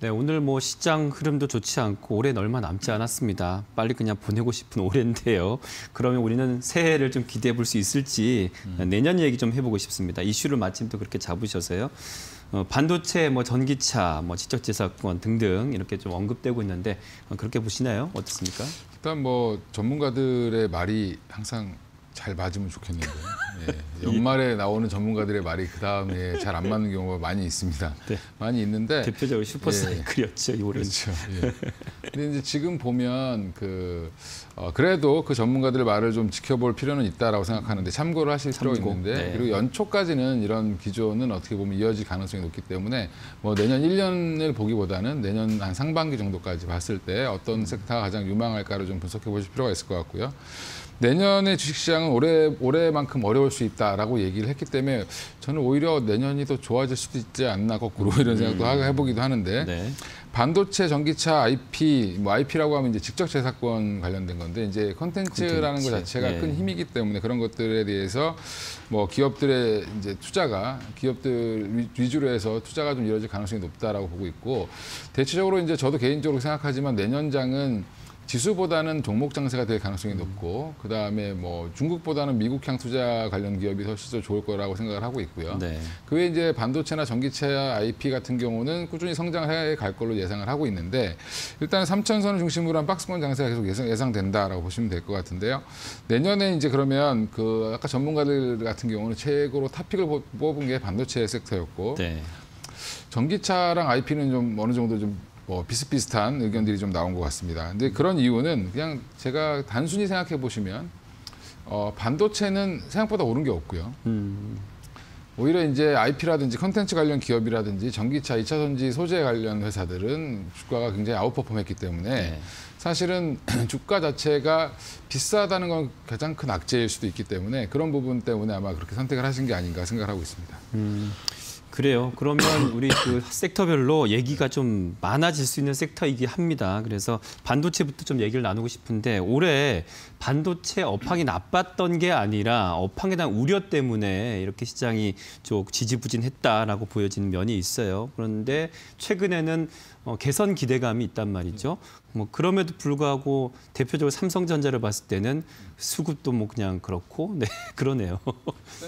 네, 오늘 뭐 시장 흐름도 좋지 않고 올해는 얼마 남지 않았습니다. 빨리 그냥 보내고 싶은 올해인데요. 그러면 우리는 새해를 좀 기대해 볼 수 있을지 내년 얘기 좀 해보고 싶습니다. 이슈를 마침 또 그렇게 잡으셔서요. 어, 반도체, 뭐 전기차, 뭐 지적재산권 등등 이렇게 좀 언급되고 있는데 어, 그렇게 보시나요? 어떻습니까? 일단 뭐 전문가들의 말이 항상 잘 맞으면 좋겠는데 예, 연말에 나오는 전문가들의 말이 그 다음에 잘 안 맞는 경우가 많이 있습니다. 네. 많이 있는데 대표적으로 슈퍼사이클이었죠, 이 올해. 그렇죠. 예. 근데 이제 지금 보면 그 어, 그래도 그 전문가들의 말을 좀 지켜볼 필요는 있다라고 생각하는데 참고를 하실 필요가 참고. 있는데 네. 그리고 연초까지는 이런 기조는 어떻게 보면 이어질 가능성이 높기 때문에 뭐 내년 1년을 보기보다는 내년 한 상반기 정도까지 봤을 때 어떤 섹터가 가장 유망할까를 좀 분석해 보실 필요가 있을 것 같고요. 내년의 주식시장은 올해 올해만큼 어려울 수 있다라고 얘기를 했기 때문에 저는 오히려 내년이 더 좋아질 수도 있지 않나 거꾸로 이런 생각도 하- 해보기도 하는데 네. 반도체, 전기차, IP, 뭐 IP라고 하면 이제 직접 재산권 관련된 건데 이제 컨텐츠라는 것 자체가 예. 큰 힘이기 때문에 그런 것들에 대해서 뭐 기업들의 이제 투자가 기업들 위- 위주로 해서 투자가 좀 이루어질 가능성이 높다라고 보고 있고 대체적으로 이제 저도 개인적으로 생각하지만 내년장은 지수보다는 종목 장세가 될 가능성이 높고 그 다음에 뭐 중국보다는 미국향 투자 관련 기업이 훨씬 더 좋을 거라고 생각을 하고 있고요. 네. 그 외에 이제 반도체나 전기차, IP 같은 경우는 꾸준히 성장해 갈 걸로 예상을 하고 있는데 일단 3천선을 중심으로 한 박스권 장세가 계속 예상, 예상된다라고 보시면 될 것 같은데요. 내년에 이제 그러면 그 아까 전문가들 같은 경우는 최고로 탑픽을 뽑- 뽑은 게 반도체 섹터였고 네. 전기차랑 IP는 좀 어느 정도 좀 뭐 비슷비슷한 의견들이 좀 나온 것 같습니다. 근데 그런 이유는 그냥 제가 단순히 생각해 보시면 어, 반도체는 생각보다 오른 게 없고요. 음, 오히려 이제 IP라든지 컨텐츠 관련 기업이라든지 전기차, 2차 전지 소재 관련 회사들은 주가가 굉장히 아웃퍼폼했기 때문에 네. 사실은 주가 자체가 비싸다는 건 가장 큰 악재일 수도 있기 때문에 그런 부분 때문에 아마 그렇게 선택을 하신 게 아닌가 생각을 하고 있습니다. 그래요. 그러면 우리 그 섹터별로 얘기가 좀 많아질 수 있는 sek터이긴 합니다. 그래서 반도체부터 좀 얘기를 나누고 싶은데 올해 반도체 업황이 나빴던 게 아니라 업황에 대한 우려 때문에 이렇게 시장이 좀 지지부진했다라고 보여지는 면이 있어요. 그런데 최근에는 어, 개선 기대감이 있단 말이죠. 뭐 그럼에도 불구하고 대표적으로 삼성전자를 봤을 때는 수급도 뭐 그냥 그렇고 네 그러네요.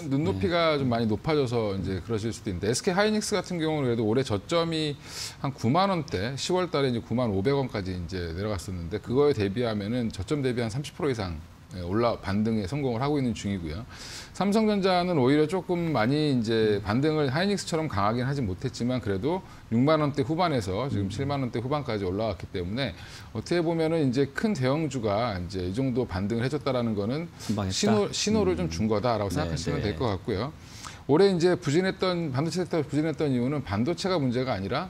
눈높이가 좀 많이 높아져서 이제 그러실 수도 있는데 SK 하이닉스 같은 경우는 그래도 올해 저점이 한 9만 원대, 10월 달에 이제 9만 500원까지 이제 내려갔었는데 그거에 대비하면은 저점 대비 한 30% 이상 예, 올라 반등에 성공을 하고 있는 중이고요. 삼성전자는 오히려 조금 많이 이제 반등을 하이닉스처럼 강하긴 하지 못했지만 그래도 6만 원대 후반에서 지금 7만 원대 후반까지 올라왔기 때문에 어떻게 보면은 이제 큰 대형주가 이제 이 정도 반등을 해줬다라는 거는 선방했다. 신호 신호를 좀준 거다라고 네, 생각하시면 네. 될것 같고요. 올해 이제 부진했던 반도체 섹터 부진했던 이유는 반도체가 문제가 아니라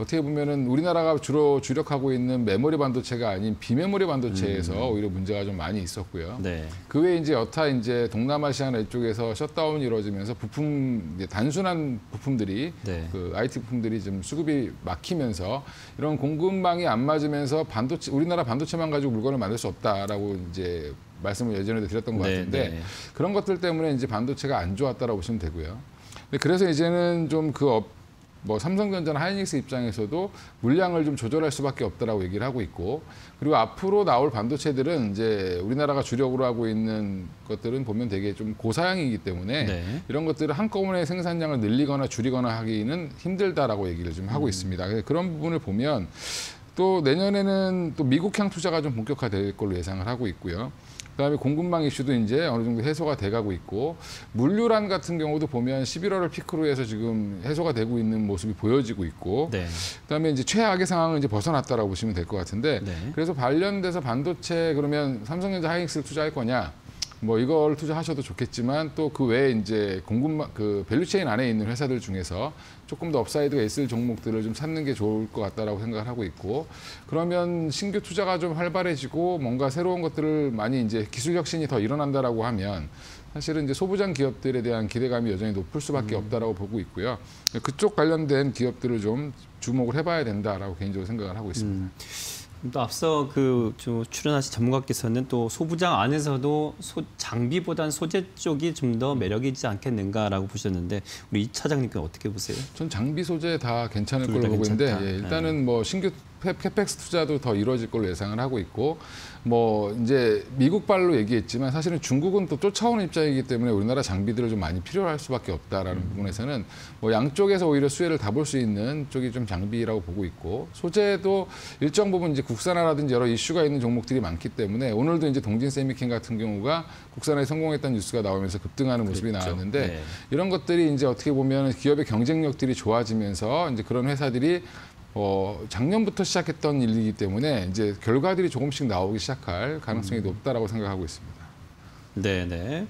어떻게 보면은 우리나라가 주로 주력하고 있는 메모리 반도체가 아닌 비메모리 반도체에서 오히려 문제가 좀 많이 있었고요. 네. 그 외에 이제 여타 이제 동남아시아나 이쪽에서 셧다운이 이루어지면서 부품 단순한 부품들이 네. 그 IT 부품들이 좀 수급이 막히면서 이런 공급망이 안 맞으면서 반도체 우리나라 반도체만 가지고 물건을 만들 수 없다라고 이제 말씀을 예전에도 드렸던 것 네, 같은데 네. 그런 것들 때문에 이제 반도체가 안 좋았다라고 보시면 되고요. 그래서 이제는 좀 그 뭐 삼성전자나 하이닉스 입장에서도 물량을 좀 조절할 수밖에 없다라고 얘기를 하고 있고 그리고 앞으로 나올 반도체들은 이제 우리나라가 주력으로 하고 있는 것들은 보면 되게 좀 고사양이기 때문에 네. 이런 것들을 한꺼번에 생산량을 늘리거나 줄이거나 하기는 힘들다라고 얘기를 좀 하고 있습니다. 그래서 그런 부분을 보면 또 내년에는 또 미국향 투자가 좀 본격화될 걸로 예상을 하고 있고요. 그다음에 공급망 이슈도 이제 어느 정도 해소가 돼가고 있고 물류난 같은 경우도 보면 11월을 피크로 해서 지금 해소가 되고 있는 모습이 보여지고 있고 네. 그다음에 이제 최악의 상황은 이제 벗어났다라고 보시면 될 것 같은데 네. 그래서 관련돼서 반도체 그러면 삼성전자 하이닉스를 투자할 거냐? 뭐 이걸 투자하셔도 좋겠지만 또 그 외에 이제 공급망 그 value chain 안에 있는 회사들 중에서 조금 더 upside가 있을 종목들을 좀 찾는 게 좋을 것 같다라고 생각을 하고 있고 그러면 신규 투자가 좀 활발해지고 뭔가 새로운 것들을 많이 이제 기술 혁신이 더 일어난다라고 하면 사실은 이제 소부장 기업들에 대한 기대감이 여전히 높을 수밖에 없다라고 보고 있고요. 그쪽 관련된 기업들을 좀 주목을 해봐야 된다라고 개인적으로 생각을 하고 있습니다. 또 앞서 그 출연하신 전문가께서는 또 소부장 안에서도 소, 장비보단 소재 쪽이 좀 더 매력이 있지 않겠는가라고 보셨는데 우리 이 차장님께는 어떻게 보세요? 전 장비 소재 다 괜찮을 둘 걸로 다 보고 있는데. 예, 일단은 뭐 신규 페- 캐펙스 투자도 더 이루어질 걸로 예상을 하고 있고 뭐 이제 미국발로 얘기했지만 사실은 중국은 또 쫓아오는 입장이기 때문에 우리나라 장비들을 좀 많이 필요할 수밖에 없다라는 부분에서는 뭐 양쪽에서 오히려 수혜를 다 볼 수 있는 쪽이 좀 장비라고 보고 있고 소재도 일정 부분 이제 국산화라든지 여러 이슈가 있는 종목들이 많기 때문에 오늘도 이제 동진 세미캔 같은 경우가 국산화에 성공했다는 뉴스가 나오면서 급등하는 모습이 그랬죠. 나왔는데 네. 이런 것들이 이제 어떻게 보면 기업의 경쟁력들이 좋아지면서 이제 그런 회사들이 어, 작년부터 시작했던 일이기 때문에 이제 결과들이 조금씩 나오기 시작할 가능성이 높다라고 생각하고 있습니다. 네, 네.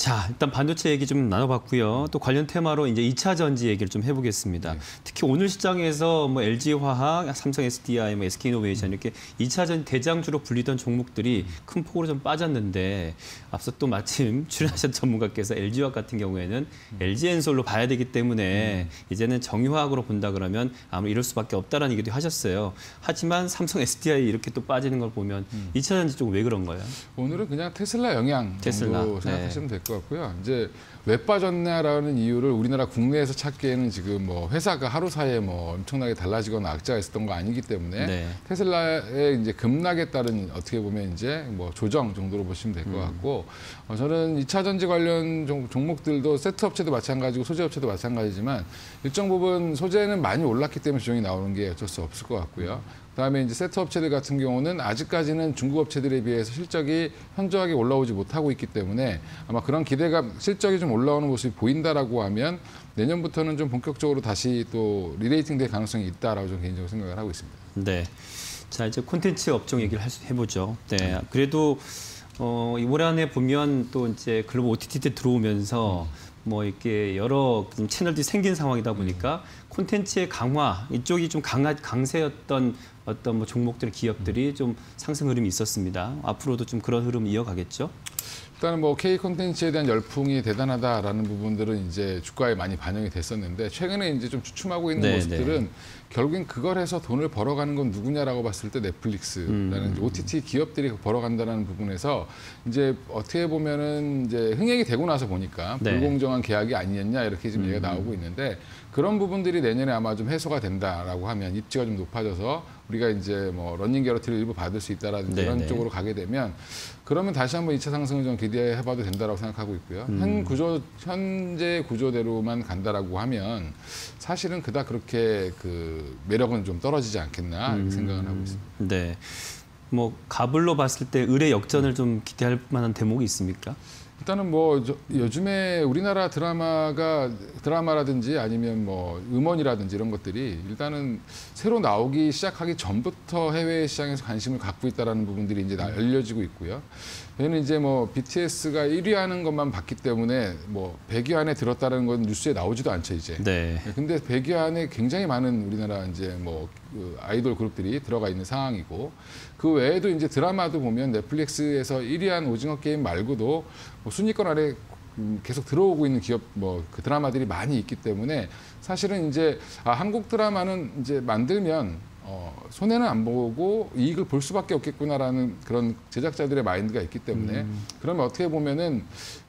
자, 일단 반도체 얘기 좀 나눠봤고요. 또 관련 테마로 이제 2차 전지 얘기를 좀 해보겠습니다. 특히 오늘 시장에서 뭐 LG화학, 삼성 SDI, 뭐 SK이노베이션 이렇게 2차 전지 대장주로 불리던 종목들이 큰 폭으로 좀 빠졌는데 앞서 또 마침 출연하신 전문가께서 LG화학 같은 경우에는 LG엔솔로 봐야 되기 때문에 이제는 정유화학으로 본다 그러면 아무 이럴 수밖에 없다라는 얘기도 하셨어요. 하지만 삼성 SDI 이렇게 또 빠지는 걸 보면 2차 전지 쪽은 왜 그런 거예요? 오늘은 그냥 테슬라 영향 테슬라, 정도 네. 생각하시면 될것 같고요. 이제 왜 빠졌냐라는 이유를 우리나라 국내에서 찾기에는 지금 뭐 회사가 하루 사이에 뭐 엄청나게 달라지거나 악재가 있었던 거 아니기 때문에 네. 테슬라의 이제 급락에 따른 어떻게 보면 이제 뭐 조정 정도로 보시면 될것 음. 같고 어, 저는 2차 전지 관련 종, 종목들도 세트 업체도 마찬가지고 소재 업체도 마찬가지지만 일정 부분 소재는 많이 올랐기 때문에 조정이 나오는 게 어쩔 수 없을 것 같고요. 그다음에 이제 세트 업체들 같은 경우는 아직까지는 중국 업체들에 비해서 실적이 현저하게 올라오지 못하고 있기 때문에 아마 그런 기대감 실적이 좀 올라오는 모습이 보인다라고 하면 내년부터는 좀 본격적으로 다시 또 re-rating 될 가능성이 있다라고 저는 개인적으로 생각을 하고 있습니다. 네. 자 이제 콘텐츠 업종 얘기를 해보죠. 네. 그래도 어, 이 올해 안에 보면 또 이제 글로벌 OTT 때 들어오면서 뭐 이렇게 여러 좀 채널들이 생긴 상황이다 보니까 콘텐츠의 강화 이쪽이 좀 강하, 강세였던 어떤 뭐 종목들 기업들이 좀 상승 흐름이 있었습니다. 앞으로도 좀 그런 흐름 이어가겠죠. 일단은 뭐 K 콘텐츠에 대한 열풍이 대단하다라는 부분들은 이제 주가에 많이 반영이 됐었는데 최근에 이제 좀 주춤하고 있는 네, 모습들은 결국엔 그걸 해서 돈을 벌어가는 건 누구냐라고 봤을 때 넷플릭스라는 음. OTT 기업들이 벌어간다는 부분에서 이제 어떻게 보면은 이제 흥행이 되고 나서 보니까 네. 음. 불공정한 계약이 아니었냐 이렇게 지금 얘기가 나오고 있는데 그런 부분들이 내년에 아마 좀 해소가 된다라고 하면 입지가 좀 높아져서 우리가 이제 뭐 running guarantee를 일부 받을 수 있다라든지 네, 이런 네. 쪽으로 가게 되면 그러면 다시 한번 2차 상승을 좀 기대해봐도 된다라고 생각하고 있고요. 음. 현 구조 현재 구조대로만 간다라고 하면 사실은 그닥 그렇게 그 매력은 좀 떨어지지 않겠나 이렇게 생각을 하고 있습니다. 네. 뭐 가불로 봤을 때 의뢰 역전을 좀 기대할 만한 대목이 있습니까? 일단은 뭐 저- 요즘에 우리나라 드라마가 드라마라든지 아니면 뭐 음원이라든지 이런 것들이 일단은 새로 나오기 시작하기 전부터 해외 시장에서 관심을 갖고 있다라는 부분들이 이제 나- 알려지고 있고요. 저희는 이제 뭐 BTS가 1위 하는 것만 봤기 때문에 뭐 100위 안에 들었다는 건 뉴스에 나오지도 않죠, 이제. 네. 네, 근데 100위 안에 굉장히 많은 우리나라 이제 뭐그 아이돌 그룹들이 들어가 있는 상황이고 그 외에도 이제 드라마도 보면 넷플릭스에서 1위한 오징어 게임 말고도 뭐 순위권 아래 음, 계속 들어오고 있는 기업 뭐 그 드라마들이 많이 있기 때문에 사실은 이제 아, 한국 드라마는 이제 만들면 어, 손해는 안 보고 이익을 볼 수밖에 없겠구나라는 그런 제작자들의 마인드가 있기 때문에 그러면 어떻게 보면은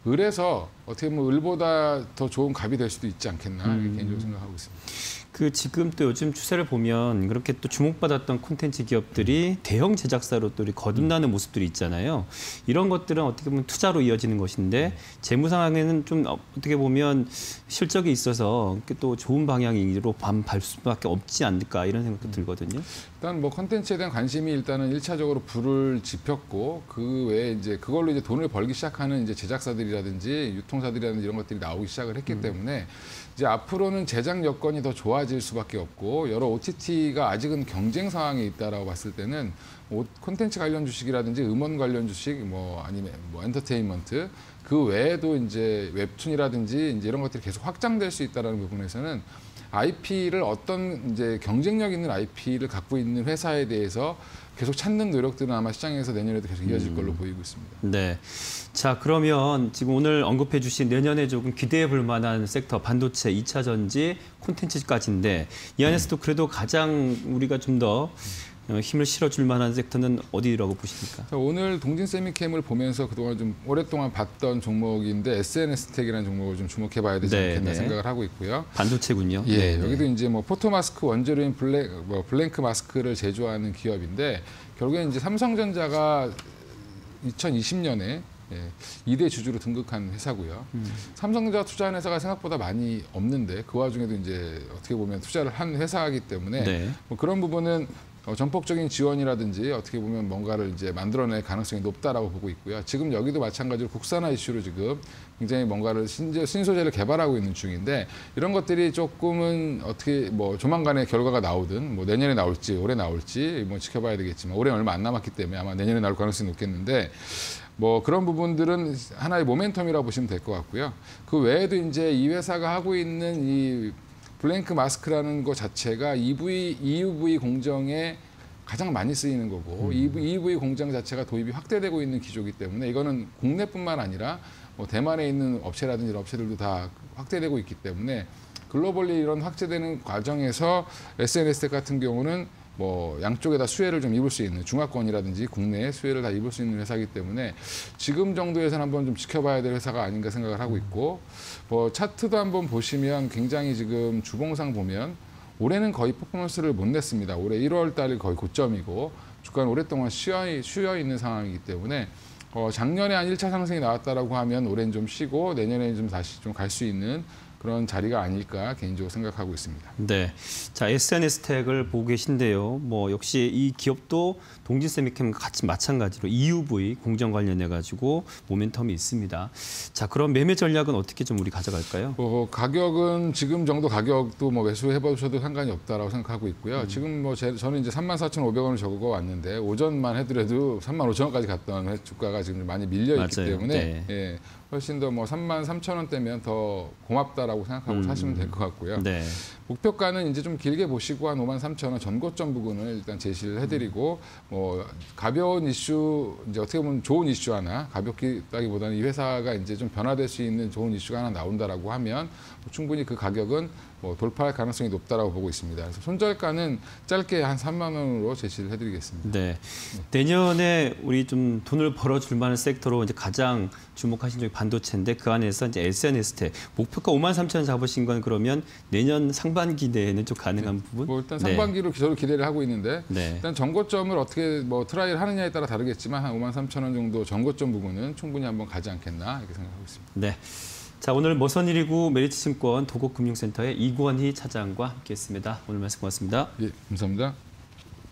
을에서 어떻게 보면 을보다 더 좋은 갑이 될 수도 있지 않겠나 이렇게 개인적으로 생각하고 있습니다. 그 지금 또 요즘 추세를 보면 그렇게 또 주목받았던 콘텐츠 기업들이 대형 제작사로 또 거듭나는 모습들이 있잖아요. 이런 것들은 어떻게 보면 투자로 이어지는 것인데 재무 상황에는 좀 어떻게 보면 실적이 있어서 또 좋은 방향으로 반발 수밖에 없지 않을까 이런 생각도 들거든요. 일단 뭐 컨텐츠에 대한 관심이 일단은 일차적으로 불을 지폈고 그 외에 이제 그걸로 이제 돈을 벌기 시작하는 이제 제작사들이라든지 유통사들이라든지 이런 것들이 나오기 시작을 했기 때문에 이제 앞으로는 제작 여건이 더 좋아질 수밖에 없고 여러 OTT가 아직은 경쟁 상황에 있다라고 봤을 때는 오- 콘텐츠 관련 주식이라든지 음원 관련 주식 뭐 아니면 뭐 엔터테인먼트 그 외에도 이제 웹툰이라든지 이제 이런 것들이 계속 확장될 수 있다라는 부분에서는 IP를 어떤 이제 경쟁력 있는 IP를 갖고 있는 회사에 대해서 계속 찾는 노력들은 아마 시장에서 내년에도 계속 이어질 걸로 보이고 있습니다. 네. 자, 그러면 지금 오늘 언급해 주신 내년에 조금 기대해 볼 만한 섹터 반도체, 2차 전지, 콘텐츠까지인데 이 안에서도 그래도 가장 우리가 좀더 어, 힘을 실어줄 만한 섹터는 어디라고 보십니까? 자, 오늘 동진쎄미켐을 보면서 그동안 좀 오랫동안 봤던 종목인데 에스앤에스텍이라는 종목을 좀 주목해봐야 되지 네, 않겠나 네. 생각을 하고 있고요. 반도체군요. 예, 네, 네. 여기도 이제 뭐 포토 마스크 원재료인 블랙, 뭐 blank mask를 제조하는 기업인데 결국에 이제 삼성전자가 2020년에 예, 2대 주주로 등극한 회사고요. 음. 삼성전자 투자한 회사가 생각보다 많이 없는데 그 와중에도 이제 어떻게 보면 투자를 한 회사이기 때문에 네. 뭐 그런 부분은 어, 전폭적인 지원이라든지 어떻게 보면 뭔가를 이제 만들어낼 가능성이 높다라고 보고 있고요. 지금 여기도 마찬가지로 국산화 이슈로 지금 굉장히 뭔가를 신제, 신소재를 개발하고 있는 중인데 이런 것들이 조금은 어떻게 뭐 조만간에 결과가 나오든 뭐 내년에 나올지 올해 나올지 뭐 지켜봐야 되겠지만 올해 얼마 안 남았기 때문에 아마 내년에 나올 가능성이 높겠는데 뭐 그런 부분들은 하나의 모멘텀이라고 보시면 될 것 같고요. 그 외에도 이제 이 회사가 하고 있는 이 블랭크 마스크라는 것 자체가 EV, EUV 공정에 가장 많이 쓰이는 거고 EV, EUV 공장 자체가 도입이 확대되고 있는 기조이기 때문에 이거는 국내뿐만 아니라 뭐 대만에 있는 업체라든지 이런 업체들도 다 확대되고 있기 때문에 글로벌리 이런 확대되는 과정에서 SNS 같은 경우는 뭐 양쪽에다 수혜를 좀 입을 수 있는 중화권이라든지 국내에 수혜를 다 입을 수 있는 회사이기 때문에 지금 정도에서는 한번 좀 지켜봐야 될 회사가 아닌가 생각을 하고 있고 뭐 차트도 한번 보시면 굉장히 지금 주봉상 보면 올해는 거의 퍼포먼스를 못 냈습니다. 올해 1월 달이 거의 고점이고 주가는 오랫동안 쉬어, 쉬어 있는 상황이기 때문에 어, 작년에 한 1차 상승이 나왔다라고 하면 올해는 좀 쉬고 내년에는 좀 다시 좀 갈 수 있는 그런 자리가 아닐까 개인적으로 생각하고 있습니다. 네. 자, SNS 텍을 보고 계신데요. 뭐 역시 이 기업도 동진 세미캠과 같이 마찬가지로 EUV 공정 관련해 가지고 모멘텀이 있습니다. 자, 그럼 매매 전략은 어떻게 좀 우리 가져갈까요? 뭐 가격은 지금 정도 가격도 뭐 매수해 보셔도 상관이 없다라고 생각하고 있고요. 음. 지금 뭐 제, 저는 이제 34,500원을 적어 왔는데 오전만 해더라도 35,000원까지 갔던 회- 주가가 지금 많이 밀려 있기. 때문에 네. 예, 훨씬 더 뭐 33,000원대면 더 고맙다라고 생각하고 사시면 될 것 같고요. 음. 네. 목표가는 이제 좀 길게 보시고 한 5만 3천 원 전고점 부근을 일단 제시를 해드리고 뭐 가벼운 이슈 이제 어떻게 보면 좋은 이슈 하나 가볍기보다는 이 회사가 이제 좀 변화될 수 있는 좋은 이슈가 하나 나온다라고 하면 뭐 충분히 그 가격은 뭐 돌파할 가능성이 높다라고 보고 있습니다. 그래서 손절가는 짧게 한 3만 원으로 제시를 해드리겠습니다. 네. 내년에 우리 좀 돈을 벌어줄 만한 섹터로 이제 가장 주목하신 쪽이 반도체인데 그 안에서 이제 SNS 텍 목표가 5만 3천 잡으신 건 그러면 내년 상반기 내에는 좀 가능한 부분? 뭐 일단 네. 상반기로 저도 기대를 하고 있는데 네. 일단 전고점을 어떻게 뭐 try를 하느냐에 따라 다르겠지만 한 5만 3천 원 정도 전고점 부분은 충분히 한번 가지 않겠나 이렇게 생각하고 있습니다. 네. 자, 오늘 머선일이구 메리츠증권 도곡금융센터의 이권희 차장과 함께했습니다. 오늘 말씀 고맙습니다. 예, 감사합니다.